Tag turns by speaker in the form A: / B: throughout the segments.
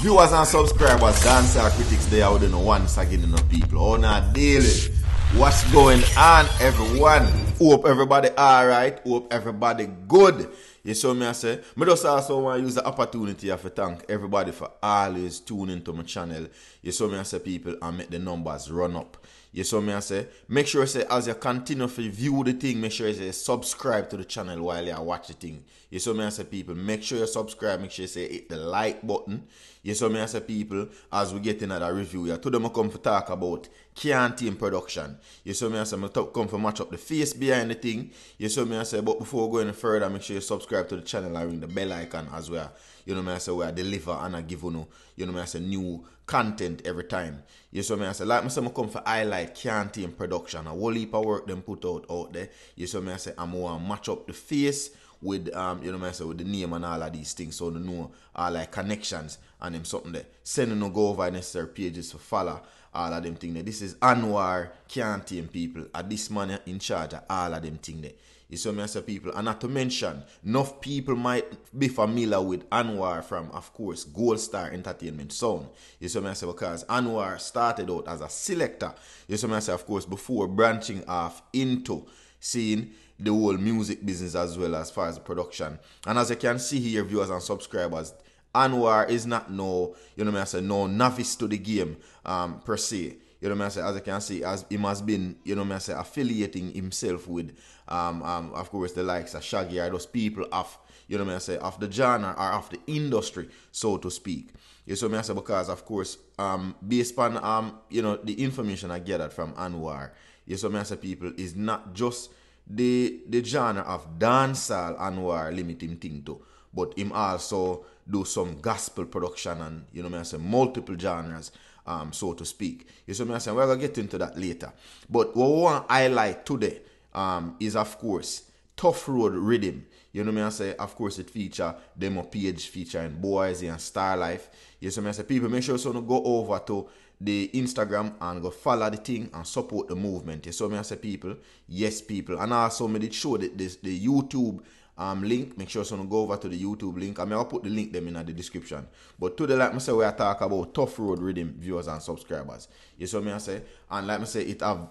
A: Viewers and subscribers, Dancehall Critics, they are within once again, you know, people. Oh, on our daily. What's going on, everyone? Hope everybody alright. Hope everybody good. You saw me I say, me just also want to use the opportunity to thank everybody for always tuning to my channel. You saw me I say people and make the numbers run up. You saw me I say, make sure say as you continue to view the thing, make sure you say subscribe to the channel while you watch the thing. You saw me I say people, make sure you subscribe, make sure you say hit the like button. You saw me I say people, as we get another review here, to them I come to talk about Kyaatame production. You saw me I say, I come for match up the face behind the thing. You saw me I say, but before going further, make sure you subscribe to the channel and ring the bell icon as well. You know me I say, where I deliver and I give you, know, you know me I say, new content every time. You see me I say, like me say, I come for highlight Kyaatame production. A whole heap of work them put out out there. You see me I say, I'm to match up the face with um you know me I say with the name and all of these things so they know all like connections and them something there. Sending no go over necessary pages for follow all of them thing there. This is Anwar Kyaatame people. At this man in charge of all of them thing there. You see me I say people, and not to mention, enough people might be familiar with Anwar from, of course, Gold Star Entertainment Sound. You see I say because Anwar started out as a selector. You see I say, of course, before branching off into seeing the whole music business as well as far as production. And as you can see here, viewers and subscribers, Anwar is not no, you know me I say, no novice to the game um, per se. You know me I say, as you can see, as he has been, you know me I say, affiliating himself with um, um, of course, the likes of Shaggy are those people of, you know me I say, of the genre or of the industry, so to speak. You know me I say, because, of course, um, based on, um, you know, the information I gathered from Anwar, you know me I say, people, is not just the, the genre of dancehall Anwar limit him thing to, but him also do some gospel production and, you know me I say, multiple genres. Um, so to speak. You see me I say, we're going to get into that later. But what we want to highlight today um, is of course Tough Road Rhythm. You know me I say, of course it feature demo page featuring Boys and Star Life. You know me I say, people make sure so go over to the Instagram and go follow the thing and support the movement. You saw me I say people, yes people. And also me did show the, this, the YouTube um, link. Make sure so go over to the YouTube link. I mean I'll put the link them in the description. But today like I say we are talk about Tough Road Rhythm viewers and subscribers. You saw me I say, and like I say it have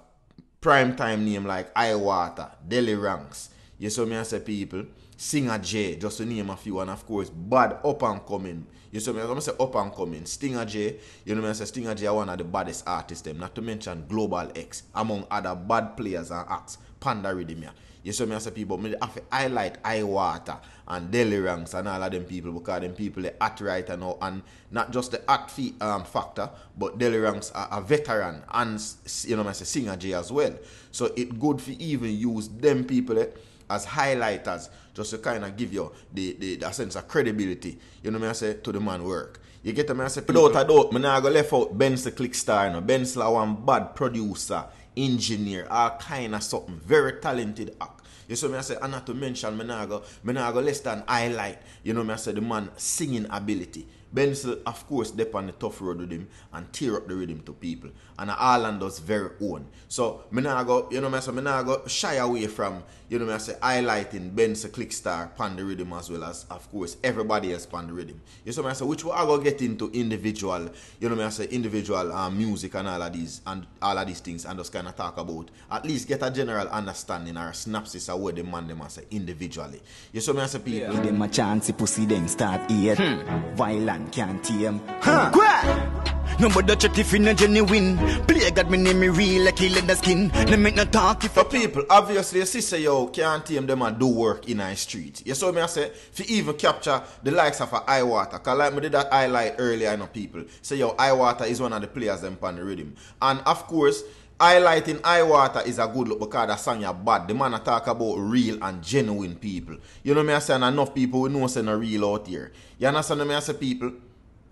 A: prime time name like I-Waata, Delly Ranx. You saw me I say people, Singer J, just to name a few, and of course, Bad Up and Coming. You saw me, I'm say Up and Coming. Stinger J, you know me I say Stinger J are one of the baddest artists them, not to mention Global X, among other bad players and acts. Panda Rhythm you see me as a people, me have to highlight I-Waata and Delly Ranx and all of them people because them people they act right and all and not just the act fee, um, factor, but Delly Ranx are a veteran and you know I say singer J as well. So it good for even use them people eh, as highlighters just to kind of give you the, the, the sense of credibility, you know me I say, to the man work. You get me I say, without a doubt, me not go left out Benz the Click Star, you know. Benz one bad producer, engineer, all kind of something, very talented. You see me I say, and not to mention, me not go, me go less than highlight, you know me I say, the man singing ability. Benzel, of course, dip on the tough road with him and tear up the rhythm to people. And Ireland does very own. So, me not go, you know me say, me not go shy away from, you know me I say, highlighting Benzel Clickstar pan the rhythm as well as, of course, everybody else pan the rhythm. You see me I say, which I go get into individual, you know me I say, individual um, music and all of these, and all of these things, and just kind of talk about, at least get a general understanding or a synopsis of what the man them say individually. You see me I say, people.
B: Yeah. Give them a chance, pussy them start eat. Hmm. Violent can't tame. Huh. Quack! No but the if in a genuine Play got me name me real like he the skin They make no talk if
A: For people, obviously you see say yo can't tame them and do work in a street You saw me I say if you even capture the likes of a I-Waata Cause like me did that highlight earlier I know people Say yo I-Waata is one of the players them on the rhythm And of course highlighting I-Waata is a good look because that song you bad. The man I talk about real and genuine people. You know me I say enough people we know say no real out here. You understand me I say people?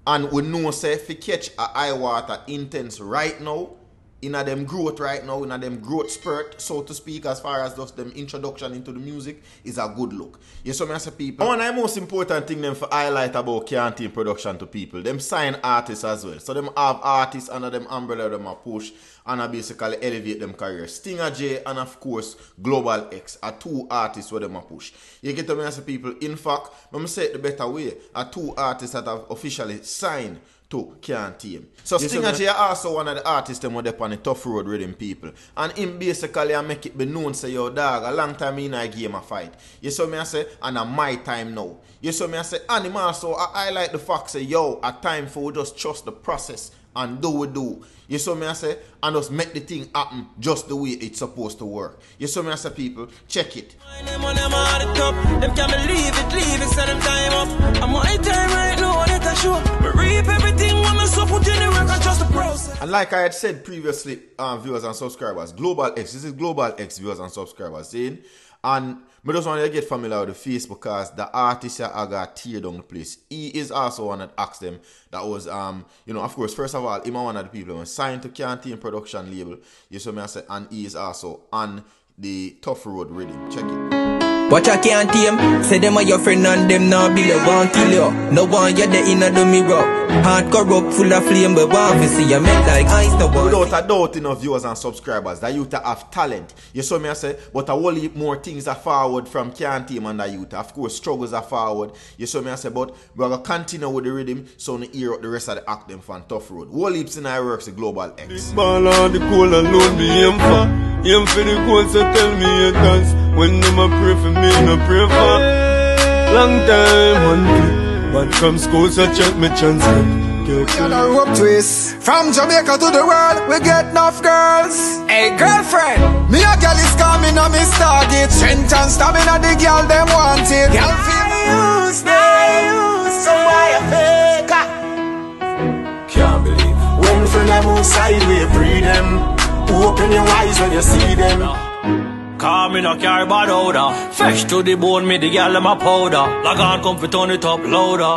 A: And we know say if you catch a I-Waata Intence right now, in a them growth right now, in a them growth spurt, so to speak, as far as just them introduction into the music, is a good look. You so me as a people. One of the most important thing them for highlight about Team production to people, them sign artists as well. So them have artists under them umbrella them a push and I basically elevate them career. Stinger J and of course Global X are two artists where them a push. You get to me as a people. In fact, let me say it the better way, are two artists that have officially signed to Team. So Stinger J also one of the artists them were on the tough road rhythm people. And him basically I make it be known say yo dog a long time in I game a fight. You saw me I say and a my time now. You saw me I say and him also I highlight the fact say yo a time for just trust the process and do we do. You saw me I say and just make the thing happen just the way it's supposed to work. You saw me I say people check it.
C: Them on them on the top, them can't believe it, leave it, set them time up. I'm on time right now, that I show. Me reap everything when me so put in the work and trust the process.
A: And like I had said previously, um, viewers and subscribers, Global X, this is Global X viewers and subscribers saying, and me just want to get familiar with the face because the artist I got tear down the place. He is also one that asked them that was um you know of course first of all him one of the people who signed to Kyaatame production label. You saw me I say and he is also on the Tough Road Rhythm. Check it.
C: Watch I can't tame. Say them are your friend and them now be the one kill you. No one you the inner the mirror. Heart corrupt, full of flame, but one fi see you make like ice the one.
A: Without a doubt, enough viewers and subscribers, that youth have talent. You saw me I say, but a whole heap more things are forward from Kyaatame and the youth. Of course, struggles are forward. You saw me I say, but we're gonna continue with the rhythm, so we hear out the rest of the act them from Tough Road. Whole heaps in our works, the Global X.
D: Ball on the coal alone me aim for Aim for the goal so tell me you dance When them a pray for me no pray for Long time hunting But from school so check me chance Get
E: Girl, a rope twist. From Jamaica to the world, we get enough girls. Hey, girlfriend. Me a girl is coming on me target. Strength and stamina, the girl them want it. Girl feel me
F: Call me no carry er bad odor Fresh to the bone, me the gal them a powder Log on, come fi turn it up louder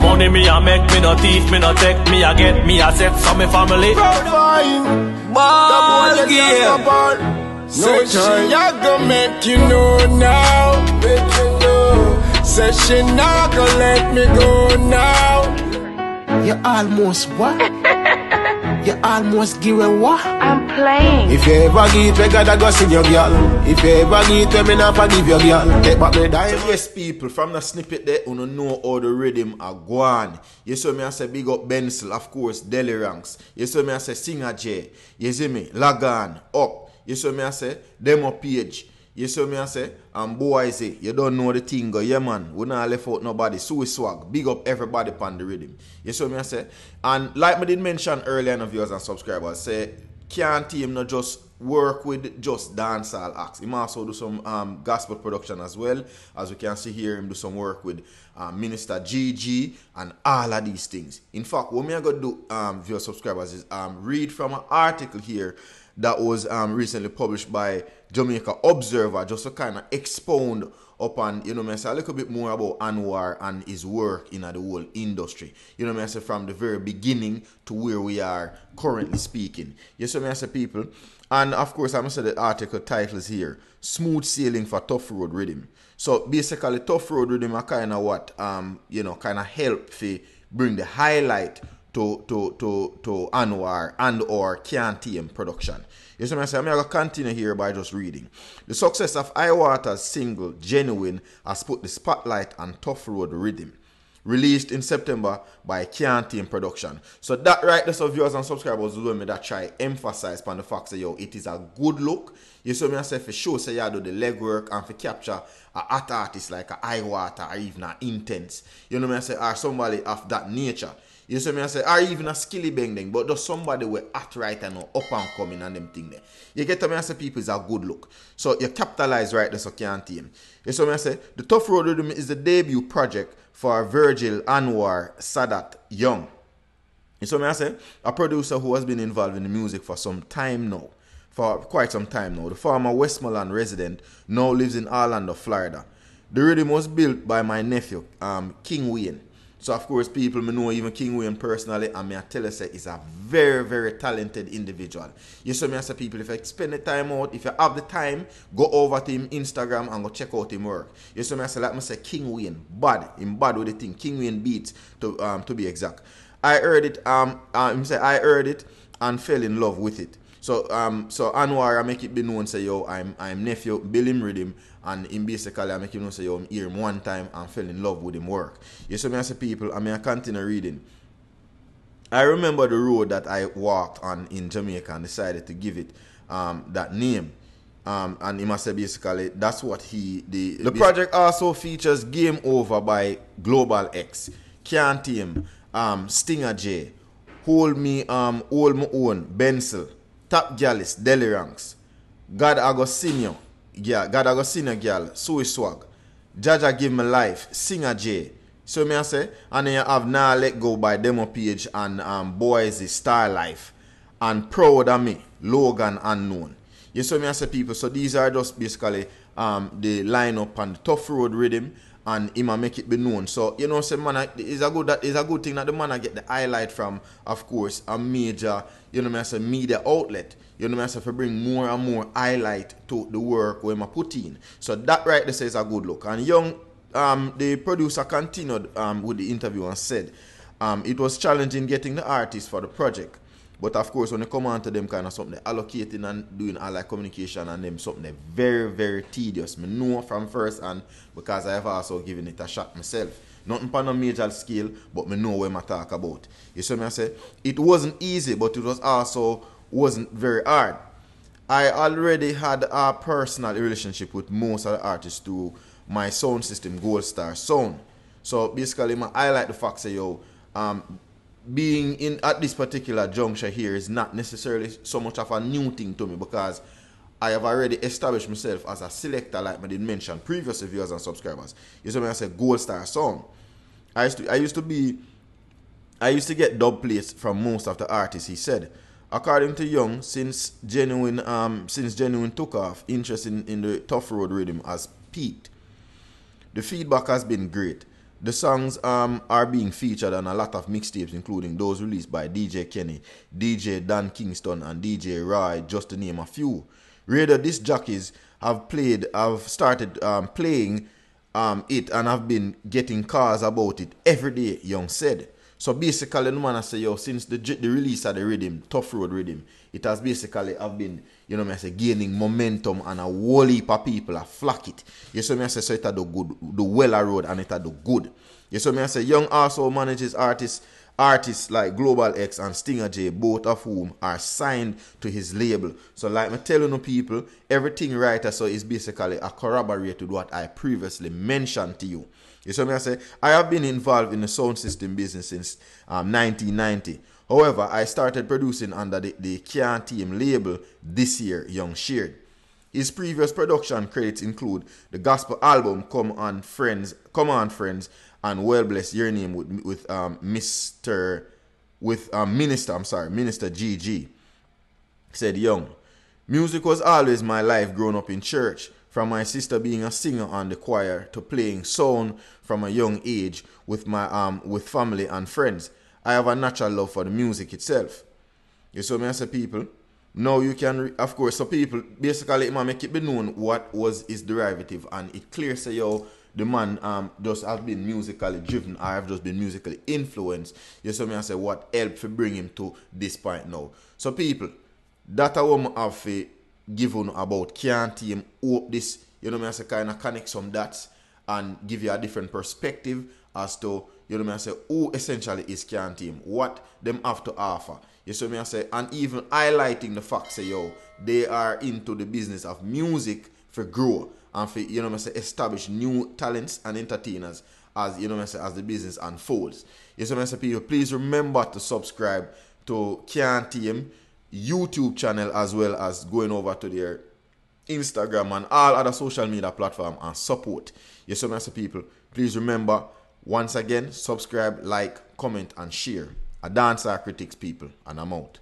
F: Money me a make, me no thief, me no take Me a get, me a set, so me family.
D: Fine
F: Ball
D: The
F: game
D: ball. No she a go make you know now. Make you know. Say she not gonna let me go now.
E: You almost what? you almost give a what?
G: I'm playing.
H: If you ever get we gotta go see your girl If you ever get we me not forgive your girl Take back me dime
A: So yes, people, from the snippet there, you know how the rhythm are gone. You saw me I say big up Bensel, of course, Delly Ranx. You saw me I say Singer J. You see me, Lagan, up. You saw me I say Demo Page. You saw me I say, and boy say, you don't know the thing, go, yeah man, we not left out nobody. Sui swag, big up everybody on the rhythm. You saw me I say, and like me did mention earlier in the viewers and subscribers, say, can't team not just work with just dancehall acts. Him also do some um, gospel production as well. As we can see here, him do some work with um, Minister GG and all of these things. In fact, what me I gonna do, um, viewer subscribers, is um, read from an article here that was um, recently published by Jamaica Observer, just to kind of expound upon, you know, me say a little bit more about Anwar and his work in the whole industry. You know, me say from the very beginning to where we are currently speaking. Yes, so me say people, and of course I'm gonna say the article title is here: "Smooth Sailing for Tough Road Rhythm." So basically, Tough Road Rhythm are kind of what, um, you know, kind of help to bring the highlight to to to to Anwar and or Kyaatame production. You see me I say, I'm going to continue here by just reading. The success of I-Waata's single Genuine has put the spotlight on Tough Road Rhythm. Released in September by Kyaatame Production. So that right there, so viewers and subscribers will me that try emphasize on the fact that yo, it is a good look. You see me I say for sure say you do the legwork and for capture a hot artist like a I-Waata or even Intence. You know me I say or somebody of that nature. You see me I say, or even a Skillibeng but just somebody with at right and up and coming and them thing there. You get to me I say people is a good look. So you capitalize right there so can't team. You see me I say, the Tough Road is the debut project for Virgil Anwar Sadat Young. You see me I say, a producer who has been involved in the music for some time now. For quite some time now. The former Westmoreland resident now lives in Orlando, Florida. The rhythm was built by my nephew, um, King Wayne. So of course people me know even King Wayne personally and me I tell you say he's a very very talented individual. You see me I say people if you spend the time out, if you have the time, go over to him Instagram and go check out him work. You see me I say like me say King Wayne, bad, him bad with the thing, King Wayne beats to um to be exact. I heard it um uh, say I heard it and fell in love with it. So um so Anwar I make it be known say yo I'm I'm nephew Bill him rhythm and him basically I make him know say yo I hear him one time and fell in love with him work. You see me I say people I mean I continue reading. I remember the road that I walked on in Jamaica and decided to give it um, that name. Um, and he must say basically that's what he the the project also features Game Over by Global X, Can't Tame, um, Stinger J, Hold Me um Hold My Own, Bensel, Top Gallus, Delly Ranx, God Agostinho, yeah, God Agostinho girl, Sui Swag, Jaja Give Me Life, Singer J. So me I say, and then you have Now Let Go by Demo Page and um Boys is Star Life and Proud of Me, Logan Unknown. You see me I say people, so these are just basically um the lineup and the tough road rhythm and him a make it be known. So you know, say man, it's a good that is a good thing that the man I get the highlight from, of course, a major, you know, say media outlet. You know, me say for bring more and more highlight to the work where I put in. So that right there says a good look. And young, um, the producer continued um with the interview and said, um, it was challenging getting the artist for the project. But of course, when you come on to them kind of something, allocating and doing all that communication and them something very, very tedious. Me know from first and because I have also given it a shot myself. Nothing on a major scale, but me know what I talk about. You see me I say? It wasn't easy, but it was also wasn't very hard. I already had a personal relationship with most of the artists through my sound system, Gold Star Sound. So basically, my, I like the fact say, yo, um, being in at this particular juncture here is not necessarily so much of a new thing to me because I have already established myself as a selector, like I did mention previous viewers and subscribers. You see me I said Gold Star song. I used to I used to be I used to get dub plates from most of the artists, he said. According to Young, since genuine um since genuine took off, interest in, in the tough road rhythm has peaked. The feedback has been great. The songs um, are being featured on a lot of mixtapes, including those released by DJ Kenny, DJ Dan Kingston, and DJ Roy, just to name a few. Radio disc jockeys have played, have started um, playing um, it, and have been getting calls about it every day. Young said. So basically, the man I say, yo, since the, the release of the rhythm, Tough Road Rhythm, it has basically have been, you know me I say, gaining momentum and a whole heap of people are flock it. You see me I say, so it had the good, the well road and it had the good. You see me I say, Young also manages artists, artists like Global X and Stinger J, both of whom are signed to his label. So like me telling you people, everything right so is basically a corroborated what I previously mentioned to you. You see me I say, I have been involved in the sound system business since um, 1990. However, I started producing under the, the Can't Tame label this year, Young shared. His previous production credits include the gospel album Come On Friends, Come On Friends, and Well Bless Your Name with, with um, Mr. with um, Minister, I'm sorry, Minister GG. Said Young, music was always my life growing up in church. From my sister being a singer on the choir to playing sound from a young age with my um with family and friends. I have a natural love for the music itself. You saw me as a people. Now you can, of course, so people basically it make it be known what was his derivative, and it clear say yo the man um just have been musically driven or have just been musically influenced. You saw me I say what helped to bring him to this point now. So people, that I want have to give on about Can't Tame. Hope this, you know me I say kind of connect some dots and give you a different perspective as to you know me I say who essentially is Kyaatame, what them have to offer. You see me I say, and even highlighting the fact say yo, they are into the business of music for grow and for you know I say establish new talents and entertainers as you know I say as the business unfolds. You me I say people, please remember to subscribe to Can't Tame YouTube channel as well as going over to their Instagram and all other social media platform and support. You Yes, so many people. Please remember once again, subscribe, like, comment, and share. A Dancehall Critics people, and I'm out.